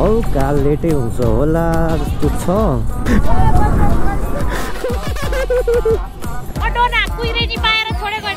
हल्का लेटै हुन्छ होला जस्तो छ। अटोना कुहिरै नि पाएर छोडेको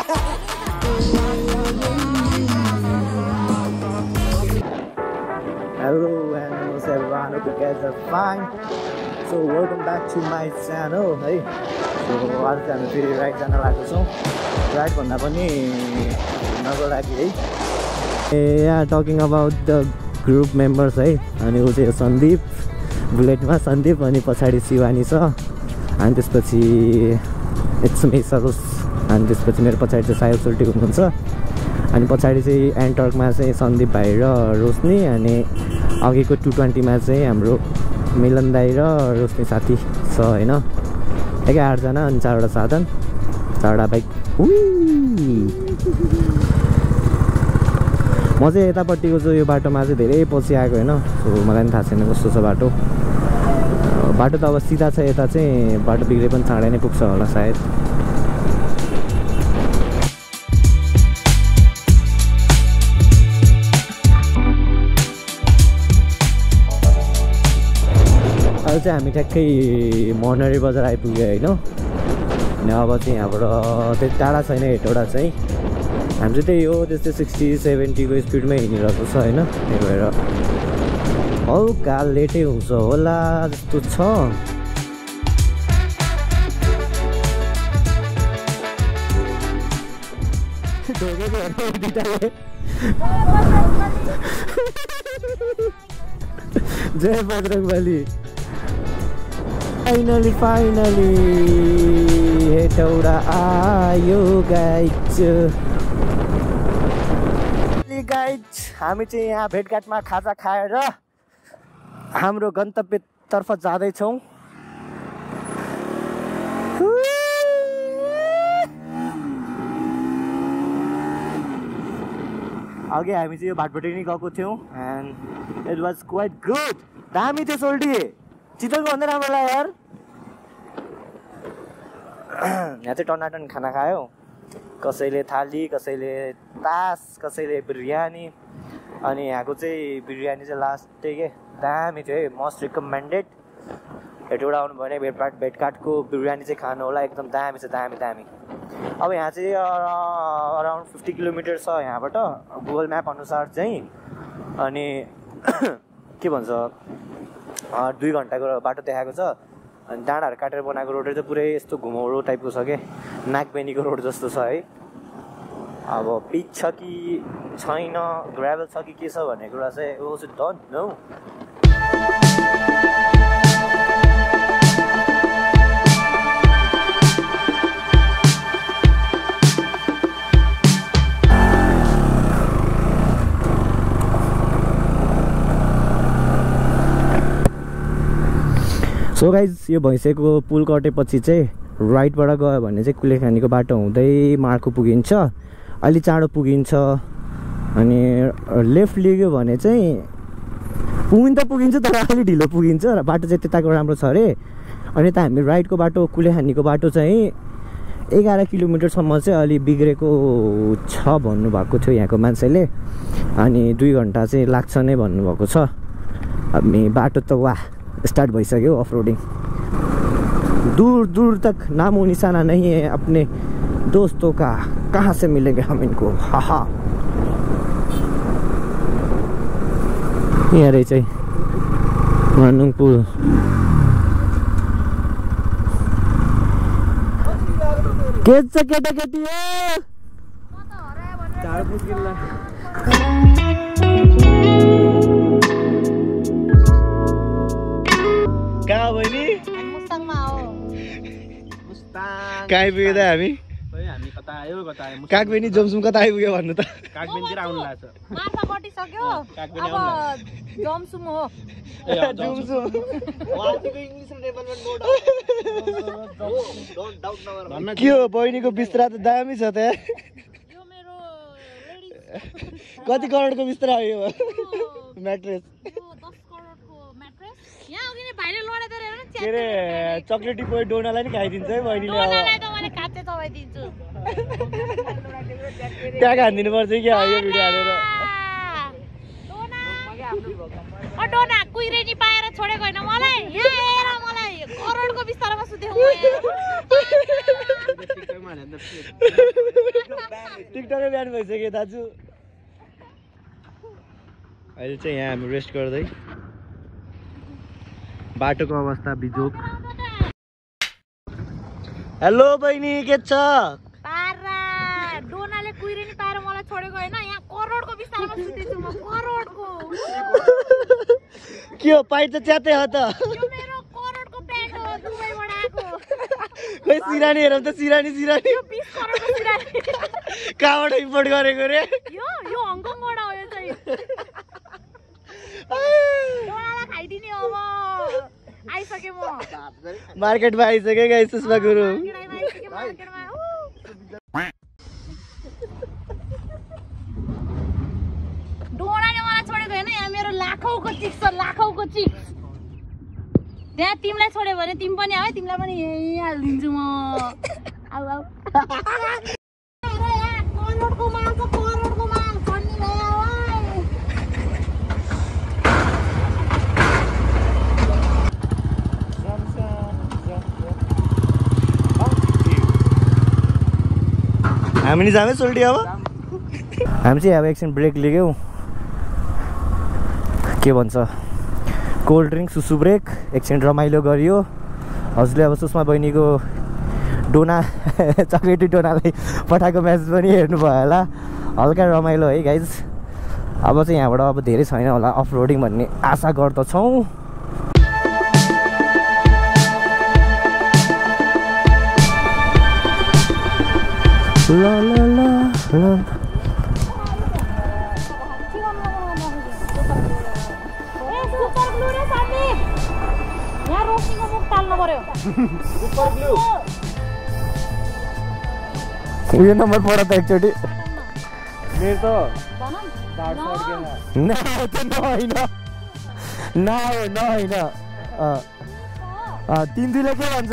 Hello hello everyone, hope you guys are fine. So welcome back to my channel. है सो आज हामी फेरि राइड जान लागेको छौँ। राइड भन्दा पनि घुम्नको लागि है। Yeah talking about the group members है। अनि ऊ चाहिँ सन्दीप बुलेटमा सन्दीप अनि पछाडि शिवानी छ। अनि त्यसपछि मी सरोज अनि त्यसपछि मेरो पछाडि चाहिँ सायल सोल्टी हुनुहुन्छ। अनि पछाडि चाहिँ एन्टर्कमा चाहिँ सन्दीप भाइ र रोशनी अनि अघिको टु ट्वेन्टीमा चाहिँ हाम्रो मिलन दाई र रोशनी साथी छ होइन? एकै आठजना अनि चारवटा साधन चारवटा बाइक म चाहिँ यतापट्टिको चाहिँ यो बाटोमा चाहिँ धेरै पछि आएको होइन? सो मलाई पनि थाहा छैन कस्तो छ बाटो। बाटो त अब सिधा छ यता चाहिँ बाटो बिग्रे पनि चाँडै नै पुग्छ होला सायद। चाहिँ हामी ठ्याक्कै मनरी बजार आइपुग्यो होइन। अनि अब चाहिँ यहाँबाट त्यति टाढा छैन हेटौँडा चाहिँ। हामी चाहिँ त्यही हो त्यस्तै सिक्सटी सेभेन्टीको स्पिडमै हिँडिरहेको छ होइन त्यही भएर। हल्का लेटै हुन्छ होला जस्तो छ। जय बजरङ बली फाइनली फाइनली हेटौडा आयो गाइज गाइज हामी चाहिँ यहाँ भेटघाटमा खाजा खाएर हाम्रो गन्तव्यतर्फ जाँदैछौँ। अघि हामी चाहिँ यो भाटपट्टि नै गएको थियौँ and it was quite good दामी थियो सोल्टी। चितवनको भन्दै राम्रो लाग्यो यार यहाँ चाहिँ टनाटन खाना खायो कसैले थाली कसैले तास कसैले बिरयानी अनि यहाँको चाहिँ बिरयानी चाहिँ लास्टै के दामी थियो है मोस्ट रिकमेन्डेड हेटौँडा आउनु भने भेटपाट भेटकाटको बिरयानी चाहिँ खानु होला एकदम दामी छ दामी दामी अब यहाँ चाहिँ अराउन्ड फिफ्टी किलोमिटर छ यहाँबाट गुगल म्याप अनुसार चाहिँ अनि के भन्छ दुई घन्टाको बाटो देखाएको छ। अनि डाँडाहरू काटेर बनाएको रोड चाहिँ पुरै यस्तो घुमाउरो टाइपको छ के? नागबेनीको रोड जस्तो छ है। अब पिच छ कि छैन ग्राभल छ कि के छ भन्ने कुरा चाहिँ ओ चाहिँ डन्ट नो सो गाइज यो भैँसेको पुल कटेपछि चाहिँ राइटबाट गयो भने चाहिँ कुलेखानीको बाटो हुँदै मार्को पुगिन्छ। अलि चाँडो पुगिन्छ। अनि लेफ्ट लिग्यो भने चाहिँ पुगिन त पुगिन्छ तर अलि ढिलो पुगिन्छ र बाटो चाहिँ त्यताको राम्रो छ अरे। अनि यता हामी राइटको बाटो कुलेखानीको बाटो चाहिँ एघार किलोमिटरसम्म चाहिँ अलि बिग्रेको छ भन्नुभएको थियो यहाँको मान्छेले। अनि दुई घन्टा चाहिँ लाग्छ नै भन्नुभएको छ। हामी बाटो त वाह। स्टार्ट भइसक्यो अफ रोडिङ दूर दूर तक नामो निशाना नहीं है अपने दोस्तों का। कहाँ से मिलेंगे हम इनको? हा। हा यहाँ रहेछ है मानुङ पुल के छ केटाकेटी हो कहाँ बहिनी? कहाँ आइपुग्यो त हामी? हामी कता आयो कता आयो? कागबेनी जमसुम कता आइपुग्यो भन्नु त? कागबेनतिर आउनु लाग्छ माछा कटिसक्यो कागबेनी अब जमसुम हो। के हो बहिनीको बिस्रा त दामी छ त। यो मेरो लेडिज कति करोडको बिस्तार हो यो? म्याट्रेस के अरे चक्लेटी पोइ डोनालाई नि खाइदिन्छ है बहिनीले अब। डोनालाई त मैले काटे चबाइदिन्छु। ट्याग हानिदिनु पर्छ क्या यो भिडियो हालेर? डोना! ओ डोना कुहिरेनी पाएर छोडेको होइन मलाई? यहाँ हेर मलाई। करोडको बिस्तारमा सुतेको म यहाँ। टिकटकमा हालेर त टिकटकै बिहान भइसक्यो दाजु। अहिले चाहिँ यहाँ हामी रेस्ट गर्दै बाटोको अवस्था बिजोक हेलो बहिनी के छ? पारा डोनाले कुहिरेनी पाएर मलाई छोडेको होइन। यहाँ करोडको बिस्तारमा सुतेछु म करोडको। के हो पाइट त च्यातै हो त? मेरो करोडको प्यान्ट हो दुबईबाट आएको। खोइ सिरानी हेरौँ त सिरानी सिरानी। कहाँबाट इम्पोर्ट गरेको रे? यो यो हङकङबाट हो यो चाहिँ डोनालाई खाइदिने अब आइसकेँ म मार्केटमा आइसक्यो गाई सुषमा गुरुङ मार्केटमा आइसकेँ मार्केटमा ऊ। डोनाले मलाई छोडेको होइन यहाँ मेरो लाखौँको चिक्स छ लाखौँको चिक्स त्यहाँ तिमीलाई छोड्यो भने तिमी पनि है तिमीलाई पनि यहीँ हालिदिन्छु म। आऊ आऊ हेर यहाँ करोडको माल छ करोडको माल सन्नी भाइ आऊ है। हामी नि जाँदै सोल्टी अब। हामी चाहिँ अब एकछिन ब्रेक लिग्यौँ। के भन्छ? कोल्ड ड्रिङ्क सुसु ब्रेक एकछिन रमाइलो गरियो। हजुरले अब सुषमा बहिनीको डोना चक्लेटी डोनालाई पठाएको म्यासेज पनि हेर्नुभयो होला। हल्का रमाइलो है गाइज अब चाहिँ यहाँबाट अब धेरै छैन होला अफ रोडिङ भन्ने आशा गर्दछौँ। रोशनीको मुख टाल्नु पर्यो उयो नम्बर पढ त एकचोटि मेरो त न त्यो नहोइन न हो न होइन अँ, अँ, तिन दुईले के भन्छ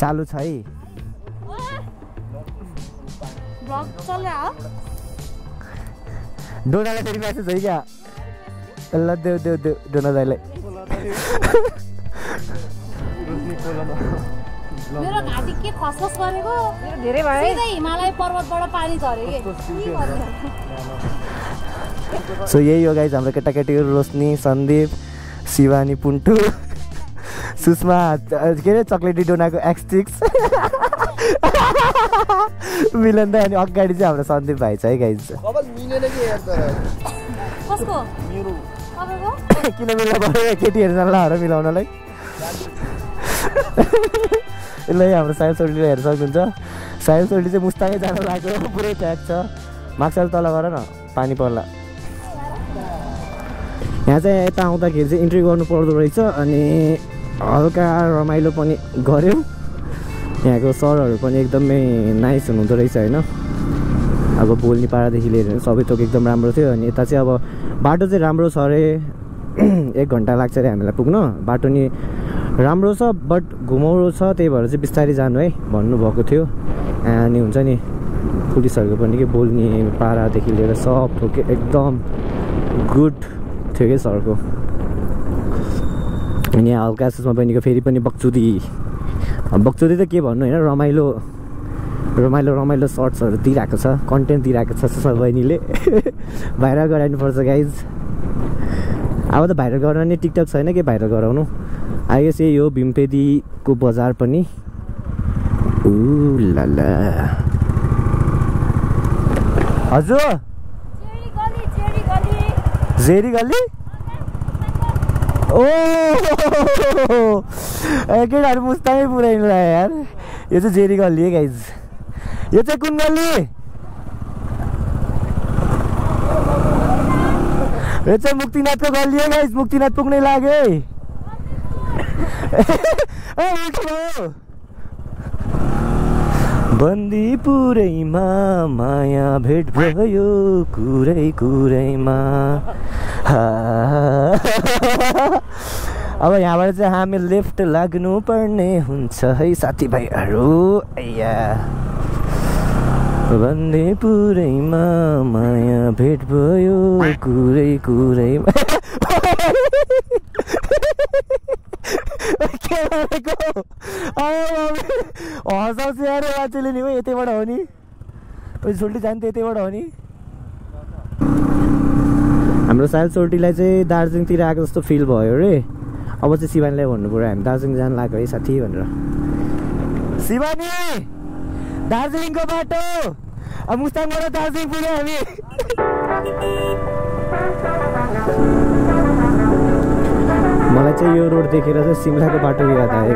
चालु छ है? डोनालाई फेरि म्यासेज है क्या? ल देऊ देऊ देऊ डोना दाइलाई मेरो घाँटी के खसखस गरेको? धेरै भयो सिधै हिमालय पर्वतबाट पानी झऱ्यो कि? के गर्नु? सो यही हो गाइज हाम्रो केटाकेटीहरू रोशनी सन्दीप शिवानी पुन्टु। सुषमा के अरे चक्लेटी डोनाको एक्सटिक्स मिलन अनि अगाडि चाहिँ हाम्रो सन्दीप भाइ छ है गाइज किन मिल्न पऱ्यो केटीहरू नल्लाहरू मिलाउनलाई? ल हाम्रो साहिल सोल्टीले हेर्न सक्नुहुन्छ। साहिल सोल्टी चाहिँ मुस्ताङै जान लाग्यो पुरै ट्याग छ। माक्साल तल गर न पानी पर्ला। यहाँ चाहिँ यता आउँदाखेरि चाहिँ इन्ट्री गर्नु पर्दो रहेछ अनि हल्का रमाइलो पनि गऱ्यौँ यहाँको सरहरू पनि एकदमै नाइस हुनुहुँदो रहेछ होइन? अब बोल्ने पारादेखि लिएर सबै थोक एकदम राम्रो थियो अनि यता चाहिँ अब बाटो चाहिँ राम्रो छ अरे। एक घन्टा लाग्छ अरे हामीलाई पुग्न। बाटो नि राम्रो छ बट घुमाउरो छ त्यही भएर चाहिँ बिस्तारै जानु है भन्नुभएको थियो। अनि हुन्छ नि पुलिसहरूको पनि के बोल्ने पारादेखि लिएर सब थोक एकदम गुड थियो कि सरको? अनि यहाँ हल्का सुषमा बहिनीको फेरि पनि बक्चुदी। बक्चुदी त के भन्नु होइन? रमाइलो रमाइलो रमाइलो सर्ट्सहरू दिइरहेको छ कन्टेन्ट दिइरहेको छ सुषमा बहिनीले। भाइरल गराउनुपर्छ गाइज अब त भाइरल गराउने टिकटक छैन कि भाइरल गराउनु? आइएस यही हो भीमपेदीको बजार पनि। ऊ। हजुर? जेरी गल्ली ओ ए, केटाहरू मुस्ताङै पुऱ्याइनु लाग्यो यार। यो चाहिँ जेरी गल्ली है गाइज यो चाहिँ कुन गल्ली? यो चाहिँ मुक्तिनाथको गल्ली है गाइज मुक्तिनाथ पुग्नै उल्टो भयो बन्दीपुरैमा माया भेट भयो कुरै कुरैमा। अब यहाँबाट चाहिँ हामी लेफ्ट लाग्नु पर्ने हुन्छ है साथीभाइहरू। अಯ್या बन्दीपुरैमा माया भेट भयो कुरै कुरैमा। के हँसाउँछ यार मान्छेले नि यतैबाट हो नि। सोल्टी जान्छ यतैबाट हो नि। हाम्रो साल सोल्टीलाई चाहिँ दार्जिलिङतिर आएको जस्तो फिल भयो रे। अब चाहिँ शिवानीलाई भन्नु पऱ्यो हामी दार्जिलिङ जानु लाग्यो है साथी भनेर। शिवानी! दार्जिलिङको बाटो! अब मुस्ताङबाट दार्जिलिङ पुग्यो हामी। मलाई चाहिँ यो रोड देखेर चाहिँ सिमलाको बाटो याद आयो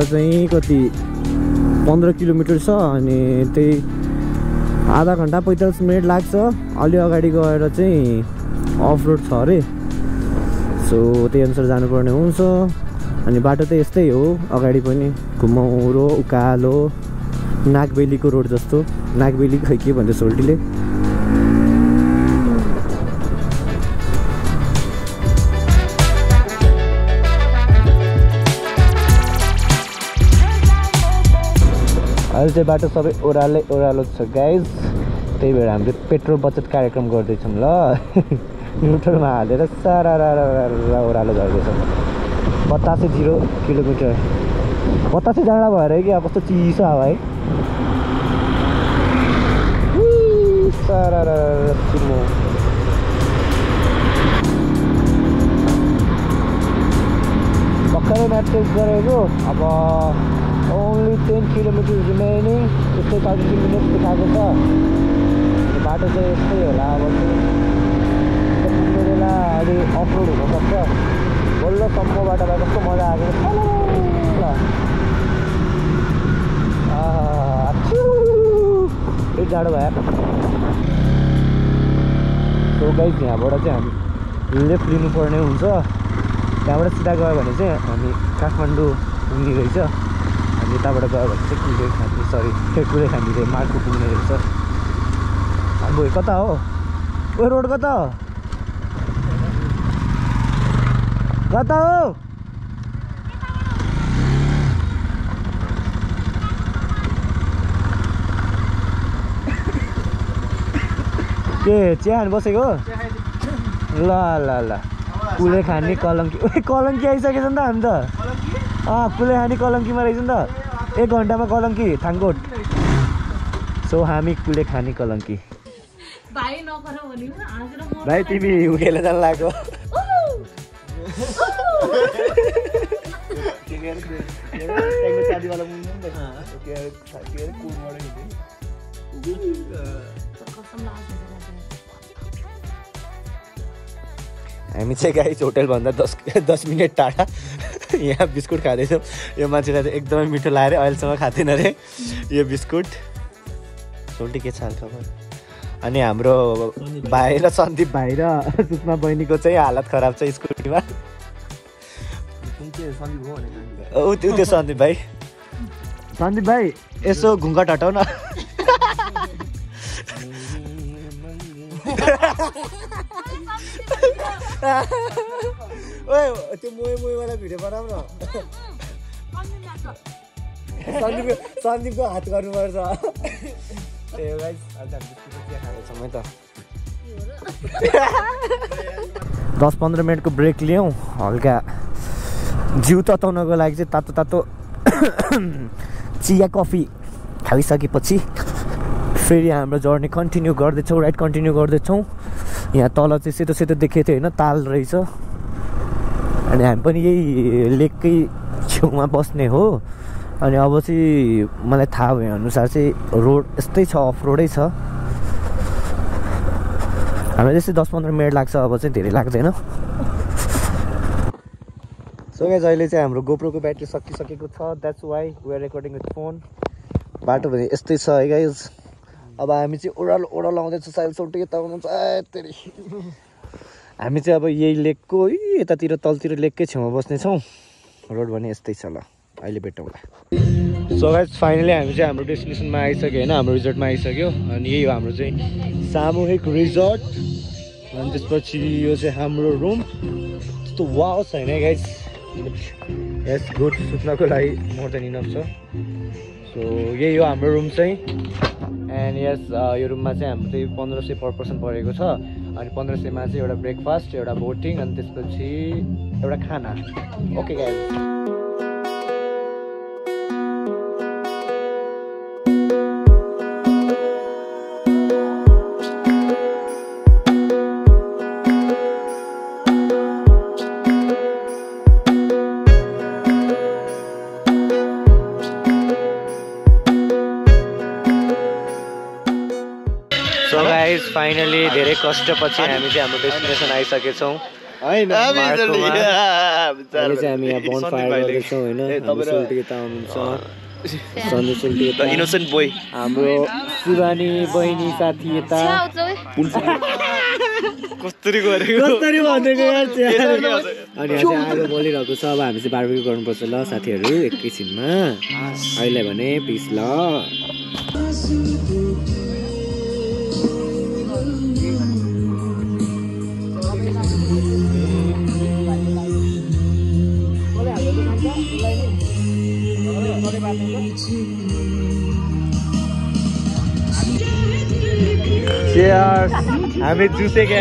यहाँबाट चाहिँ कति पन्ध्र किलोमिटर छ अनि त्यही आधा घन्टा पैँतालिस मिनट लाग्छ। अलि अगाडि गएर चाहिँ अफ रोड छ अरे। सो त्यही अनुसार जानुपर्ने हुन्छ। अनि बाटो त यस्तै हो। अगाडि पनि घुमाउरो उकालो नागबेलीको रोड जस्तो। नागबेली खै के भन्छ सोल्टीले? अहिले चाहिँ बाटो सबै ओह्रालै ओह्रालो छ गाइज त्यही भएर हामीले पेट्रोल बचत कार्यक्रम गर्दैछौँ ल। न्युट्रलमा हालेर सारा ओह्रालो गर्दैछौँ बतासे जिरो किलोमिटर। बतासे डाँडा भएर कि अब कस्तो चिसो हावा है। सारा चिमो। भर्खरै म्याप टेस्ट गरेको। अब ओन्ली टेन किलोमिटर रिमेनिङ यस्तै थर्टी मिनट देखाएको छ बाटो चाहिँ यस्तै होला अब पुग्ने बेला अलि अफरोड हुनसक्छ बल्ल सम्मबाट भए कस्तो मजा आएको एक जाडो भयो सो गाइज यहाँबाट चाहिँ हामी लेफ्ट लिनुपर्ने हुन्छ। त्यहाँबाट सिधा गयो भने चाहिँ हामी काठमाडौँ पुग्ने रहेछ। हामी यताबाट गयो भने चाहिँ कुले खाने सरी कुले खाने मार्को पुग्ने रहेछ। अब कता हो? ओ रोड कता हो? कता हो? के चिया बसेको? ल ल ल। कुले खाने कलङ्की ओए कलङ्की आइसकेछ नि त हामी त अँ कुले खाने कलङ्कीमा रहेछ नि त। एक घन्टामा कलङ्की थाङकोट सो हामी कुले खाने कलङ्की। भाइ तिमी उडेर जानु लाग्छ हामी चाहिँ गाइस होटेलभन्दा दस दस मिनट टाढा। यहाँ बिस्कुट खाँदैछौँ। यो मान्छेलाई त एकदमै मिठो लाग्यो अरे अहिलेसम्म खाँदैन अरे यो बिस्कुट। सोल्टी के छ खबर? अनि हाम्रो भाइ र सन्दीप भाइ र सुषमा बहिनीको चाहिँ हालत खराब छ स्कुटीमा। ऊ त्यो त्यो सन्दीप भाइ। सन्दीप भाइ यसो घुङ्गट हटाउ न ओए त्यो मोए मोएवाला भिडियो बनाऊ न सन्दीप सन्दीपको हात गर्नुपर्छ ए त दस पन्ध्र मिनटको ब्रेक लियौँ हल्का जिउ तताउनको लागि चाहिँ तातो तातो चिया कफी खाइसकेपछि फेरि हाम्रो जर्नी कन्टिन्यू गर्दैछौँ राइड कन्टिन्यू गर्दैछौँ यहाँ तल चाहिँ सेतो सेतो देखेको थियो होइन ताल रहेछ अनि हामी पनि यही लेककै छेउमा बस्ने हो। अनि अब चाहिँ मलाई थाहा भए अनुसार चाहिँ रोड यस्तै छ अफ रोडै छ। हामीलाई त्यस्तै दस पन्ध्र मिनट लाग्छ अब चाहिँ धेरै लाग्दैन। सो गाइज अहिले चाहिँ हाम्रो गोप्रोको ब्याट्री सकिसकेको छ। That's why we're recording with phone बाटो भने यस्तै छ है गाइज अब हामी चाहिँ ओह्रालो ओह्रालो आउँदैछ साइल सौटी यता आउनुहुन्छ तेरि। हामी चाहिँ अब यही लेकको है यतातिर तलतिर लेककै छेउमा बस्नेछौँ रोड भने यस्तै छ ल अहिले भेटौँला सो गाइज फाइनली हामी चाहिँ हाम्रो डेस्टिनेसनमा आइसक्यो होइन? हाम्रो रिजोर्टमा आइसक्यो। अनि यही हो हाम्रो चाहिँ सामूहिक रिजोर्ट। अनि त्यसपछि यो चाहिँ हाम्रो रुम। त्यस्तो वाउ छैन गाइज यस गुड सुत्नको लागि मोर देन इनफ छ। सो यही हो हाम्रो रुम चाहिँ। एन्ड यस यो रुममा चाहिँ हाम्रो चाहिँ पन्ध्र सय पर पर्सन परेको छ। अनि पन्ध्र सयमा चाहिँ एउटा ब्रेकफास्ट एउटा बोटिङ अनि त्यसपछि एउटा खाना। Okay guys so guys finally धेरै कष्टपछि हामी चाहिँ हाम्रो डेस्टिनेसन आइसकेछौँ। होइन हामी यहाँ बोन फायर गर्दैछौँ होइन? ए, हाम्रो यता इनोसेन्ट बोय बहिनी साथी यता। गरेको? अनि बलिरहेको छ अब हामी चाहिँ बार्बिक्यू गर्नुपर्छ। ल साथीहरू एकैछिनमा। अहिले भने पिस ल। हामी जुसे क्या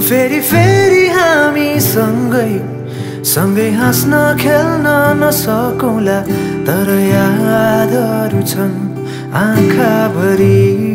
फेरि फेरि हामी सँगै सँगै हाँस्न खेल्न नसकौँला तर यादहरू छन् आँखाभरि